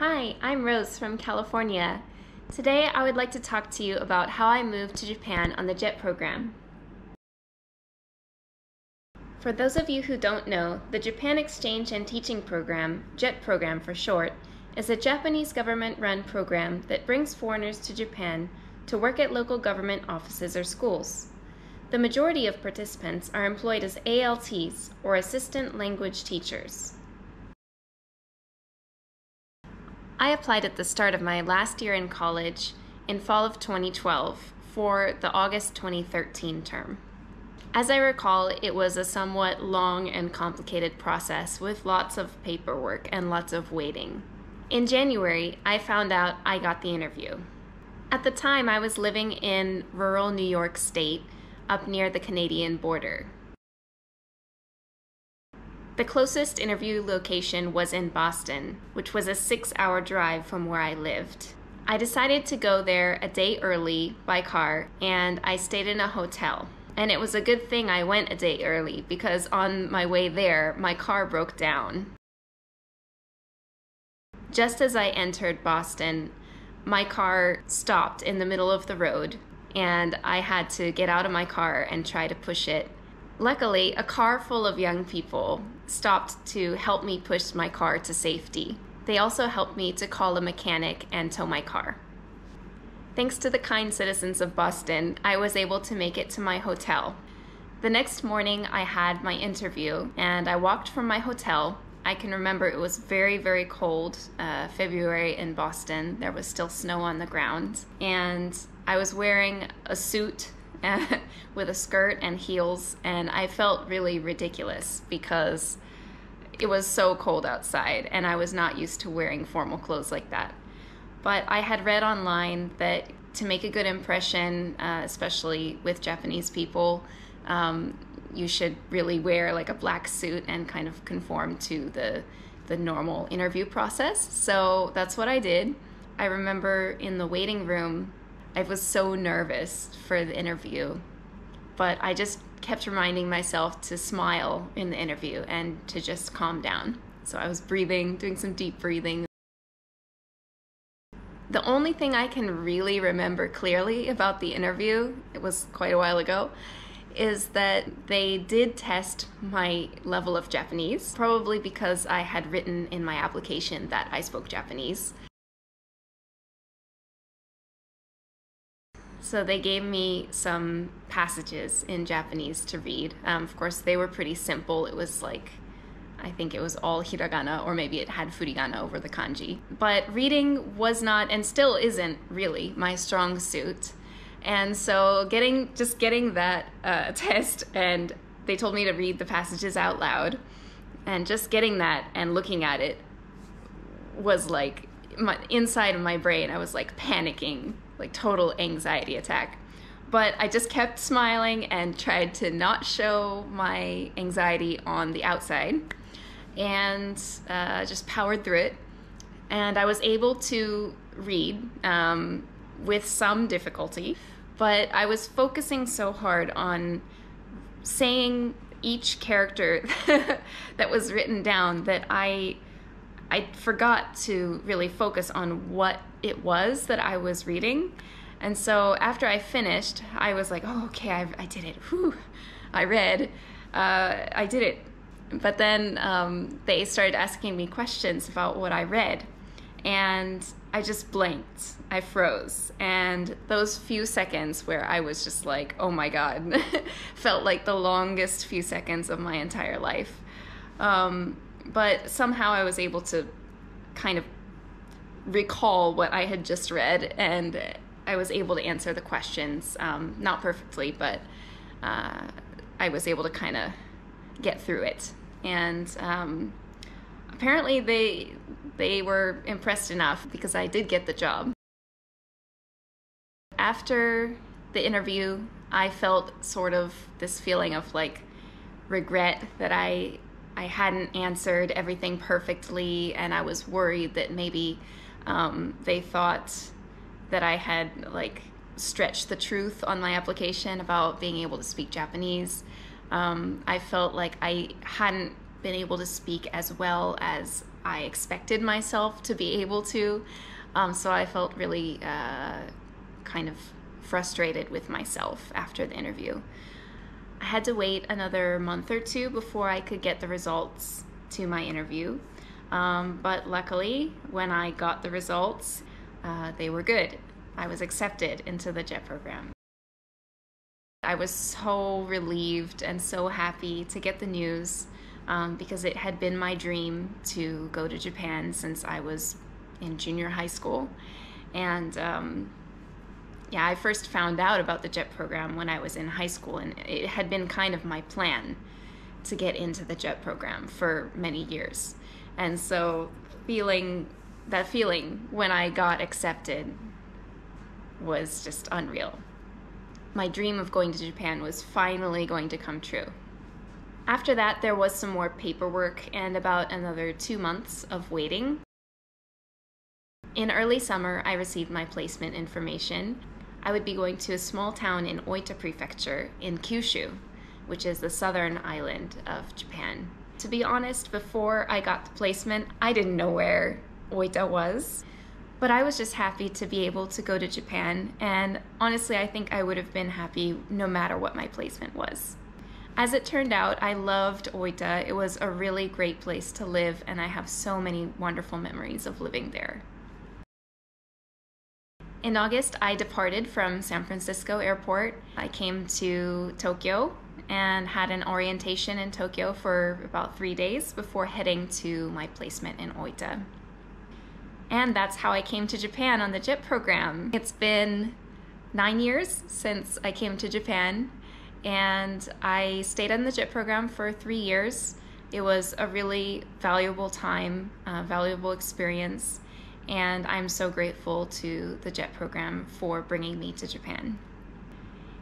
Hi, I'm Rose from California. Today I would like to talk to you about how I moved to Japan on the JET program. For those of you who don't know, the Japan Exchange and Teaching Program, JET program for short, is a Japanese government run program that brings foreigners to Japan to work at local government offices or schools. The majority of participants are employed as ALTs or Assistant Language Teachers. I applied at the start of my last year in college in fall of 2012 for the August 2013 term. As I recall, it was a somewhat long and complicated process with lots of paperwork and lots of waiting. In January, I found out I got the interview. At the time, I was living in rural New York State, up near the Canadian border. The closest interview location was in Boston, which was a six hour drive from where I lived. I decided to go there a day early by car and I stayed in a hotel. And it was a good thing I went a day early because on my way there, my car broke down. Just as I entered Boston, my car stopped in the middle of the road and I had to get out of my car and try to push it Luckily, a car full of young people stopped to help me push my car to safety. They also helped me to call a mechanic and tow my car. Thanks to the kind citizens of Boston, I was able to make it to my hotel. The next morning, I had my interview and I walked from my hotel. I can remember it was very, very cold, uh, February in Boston. There was still snow on the ground. And I was wearing a suit with a skirt and heels, and I felt really ridiculous because it was so cold outside and I was not used to wearing formal clothes like that. But I had read online that to make a good impression, uh, especially with Japanese people, um, you should really wear like a black suit and kind of conform to the the normal interview process. So that's what I did. I remember in the waiting room I was so nervous for the interview, but I just kept reminding myself to smile in the interview and to just calm down. So I was breathing, doing some deep breathing. The only thing I can really remember clearly about the interview, it was quite a while ago, is that they did test my level of Japanese, probably because I had written in my application that I spoke Japanese. So they gave me some passages in Japanese to read. Um, of course, they were pretty simple. It was like, I think it was all hiragana, or maybe it had furigana over the kanji. But reading was not, and still isn't really, my strong suit. And so getting, just getting that uh, test, and they told me to read the passages out loud, and just getting that and looking at it was like, my, inside of my brain, I was like panicking like total anxiety attack. But I just kept smiling and tried to not show my anxiety on the outside and uh, just powered through it. And I was able to read um, with some difficulty, but I was focusing so hard on saying each character that was written down that I I forgot to really focus on what it was that I was reading. And so after I finished, I was like, oh, okay, I, I did it. Whew. I read. Uh, I did it. But then um, they started asking me questions about what I read. And I just blinked. I froze. And those few seconds where I was just like, oh my God, felt like the longest few seconds of my entire life. Um, but somehow I was able to kind of recall what I had just read, and I was able to answer the questions, um, not perfectly, but uh, I was able to kind of get through it. And um, apparently, they they were impressed enough because I did get the job. After the interview, I felt sort of this feeling of like regret that I I hadn't answered everything perfectly, and I was worried that maybe um, they thought that I had like stretched the truth on my application about being able to speak Japanese. Um, I felt like I hadn't been able to speak as well as I expected myself to be able to. Um, so I felt really uh, kind of frustrated with myself after the interview. I had to wait another month or two before I could get the results to my interview. Um, but luckily, when I got the results, uh, they were good. I was accepted into the JET program. I was so relieved and so happy to get the news um, because it had been my dream to go to Japan since I was in junior high school. And um, yeah, I first found out about the JET program when I was in high school, and it had been kind of my plan to get into the JET program for many years. And so, feeling that feeling when I got accepted was just unreal. My dream of going to Japan was finally going to come true. After that, there was some more paperwork and about another two months of waiting. In early summer, I received my placement information. I would be going to a small town in Oita Prefecture in Kyushu, which is the southern island of Japan. To be honest, before I got the placement, I didn't know where Oita was. But I was just happy to be able to go to Japan, and honestly, I think I would have been happy no matter what my placement was. As it turned out, I loved Oita. It was a really great place to live, and I have so many wonderful memories of living there. In August, I departed from San Francisco Airport. I came to Tokyo and had an orientation in Tokyo for about three days before heading to my placement in Oita. And that's how I came to Japan on the JET program. It's been nine years since I came to Japan, and I stayed on the JET program for three years. It was a really valuable time, valuable experience and I'm so grateful to the JET program for bringing me to Japan.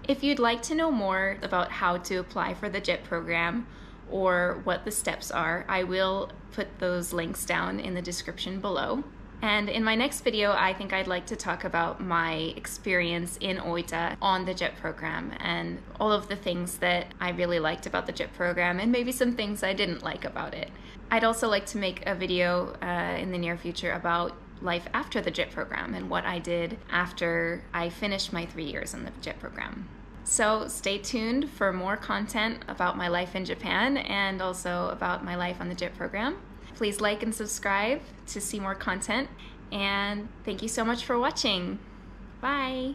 If you'd like to know more about how to apply for the JET program or what the steps are, I will put those links down in the description below. And in my next video, I think I'd like to talk about my experience in Oita on the JET program and all of the things that I really liked about the JET program and maybe some things I didn't like about it. I'd also like to make a video uh, in the near future about life after the JET program and what I did after I finished my three years in the JET program. So stay tuned for more content about my life in Japan and also about my life on the JET program. Please like and subscribe to see more content. And thank you so much for watching. Bye.